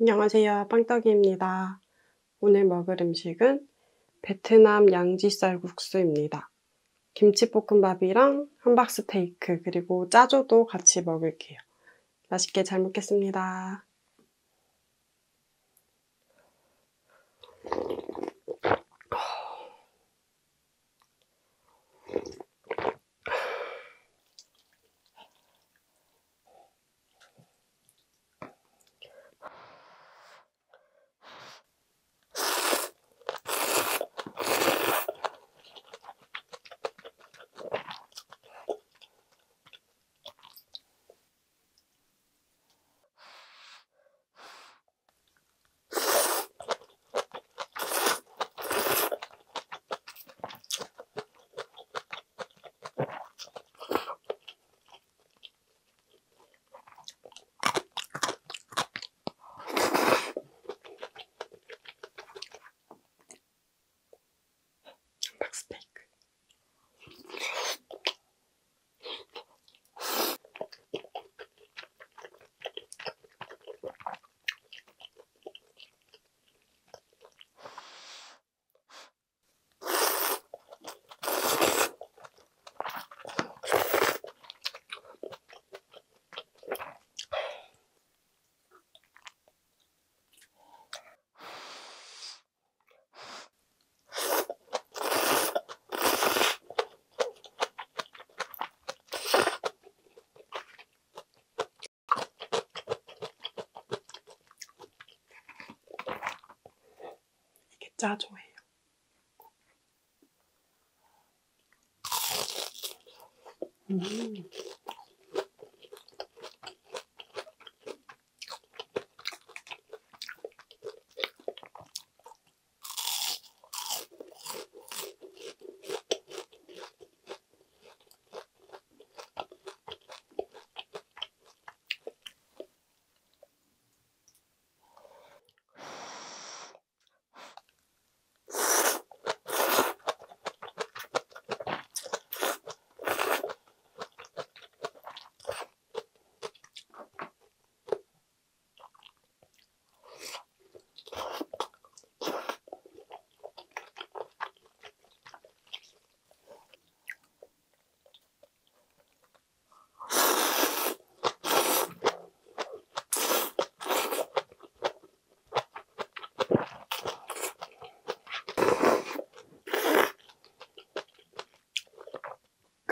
안녕하세요. 빵떡이입니다. 오늘 먹을 음식은 베트남 양지쌀 국수입니다. 김치볶음밥이랑 함박스테이크 그리고 짜조도 같이 먹을게요. 맛있게 잘 먹겠습니다. 함 이게 짜조예요. 음.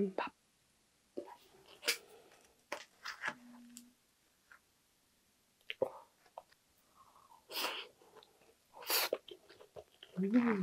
볶음밥. 음.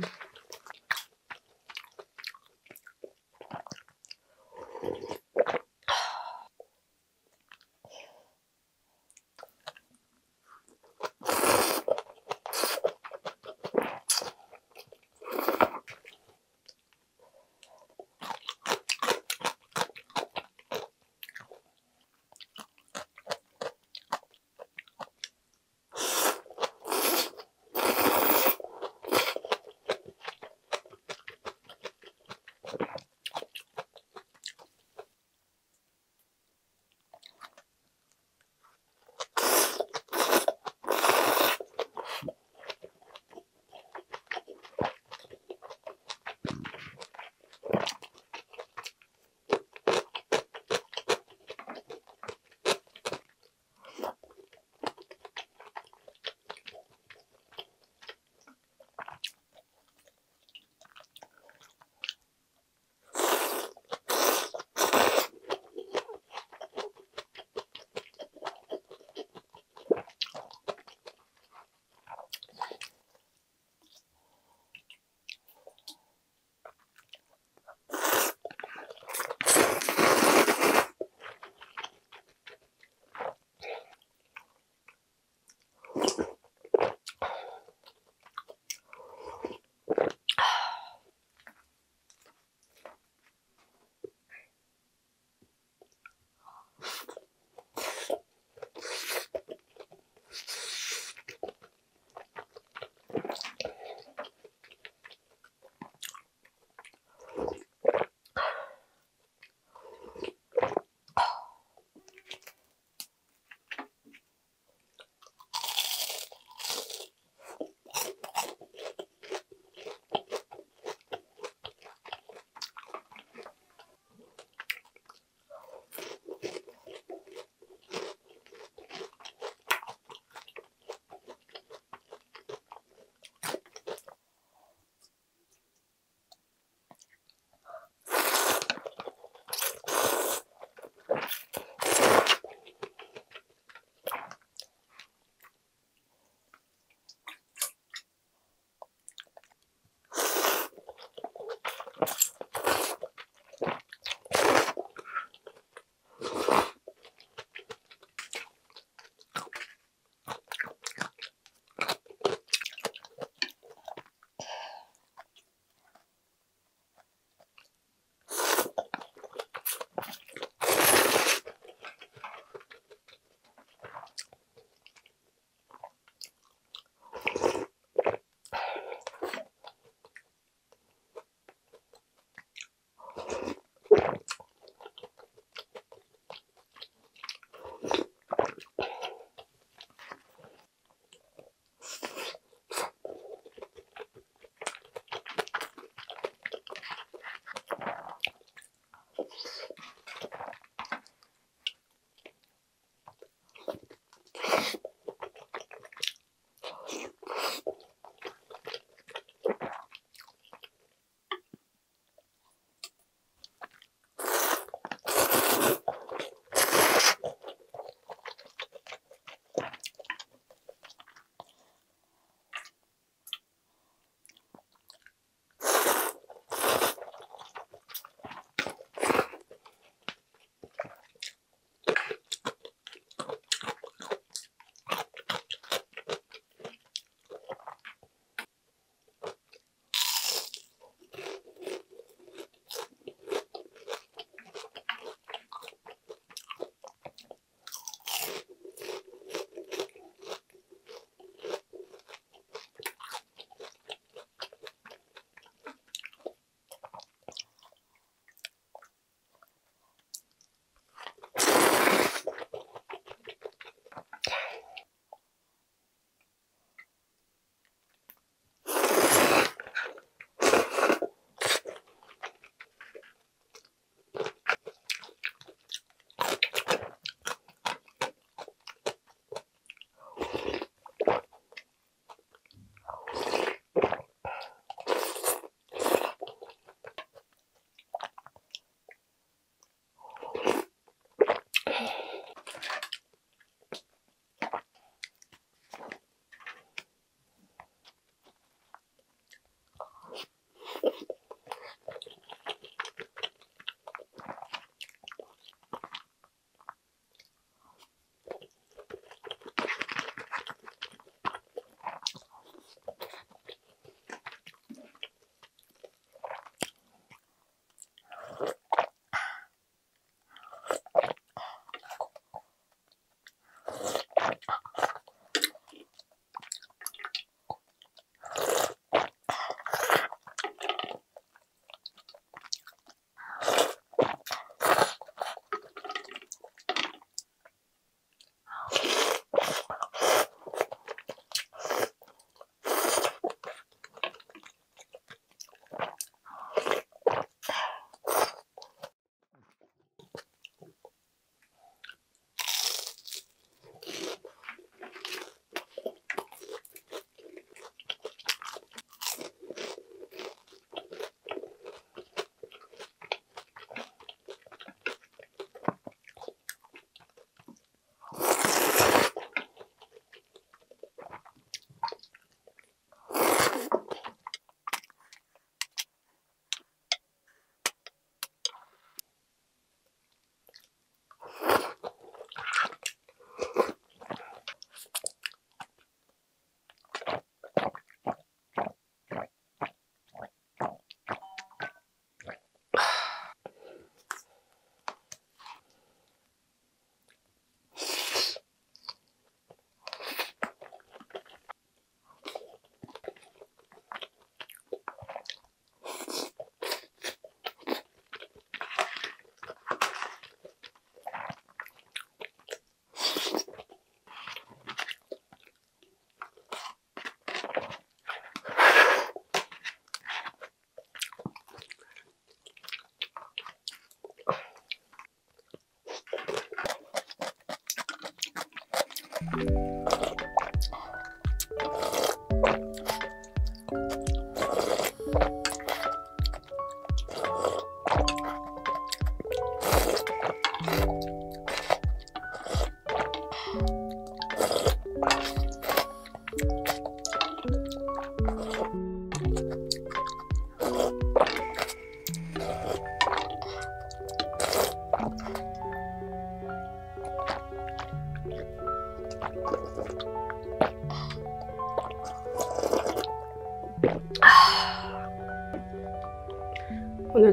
Música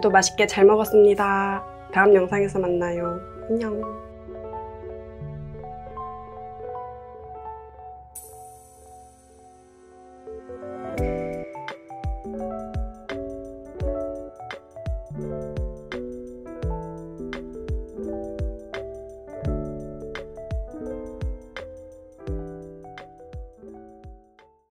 오늘도 맛있게 잘 먹었습니다. 다음 영상에서 만나요. 안녕.